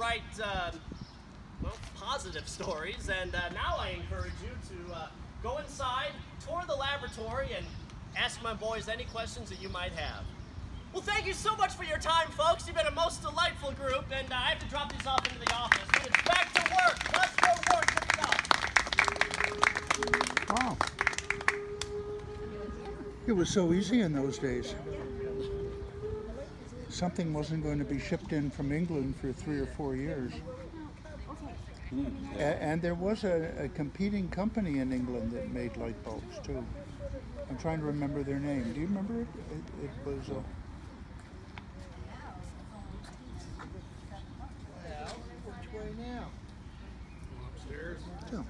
write, uh, well, positive stories, and uh, now I encourage you to uh, go inside, tour the laboratory, and ask my boys any questions that you might have. Well, thank you so much for your time, folks. You've been a most delightful group, and uh, I have to drop these off into the office. But it's back to work. Let's go work. Wow. It was so easy in those days something wasn't going to be shipped in from England for three or four years. Mm. And there was a, a, competing company in England that made light bulbs too. I'm trying to remember their name. Do you remember it? It, it was a. Which way now? Yeah.